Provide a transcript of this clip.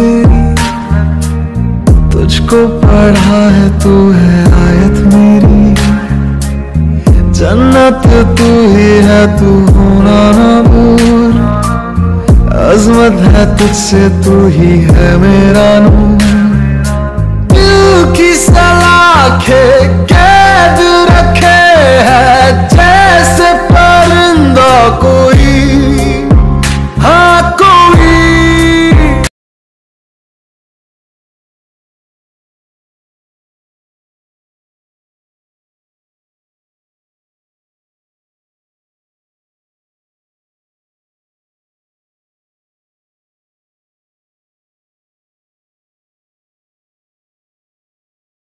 तेरी। तुझको पढ़ा है तू है आयत मेरी। जन्नत तू ही है, तू होना ना भूल। अजमत है तुझसे, तू ही है मेरा नूर।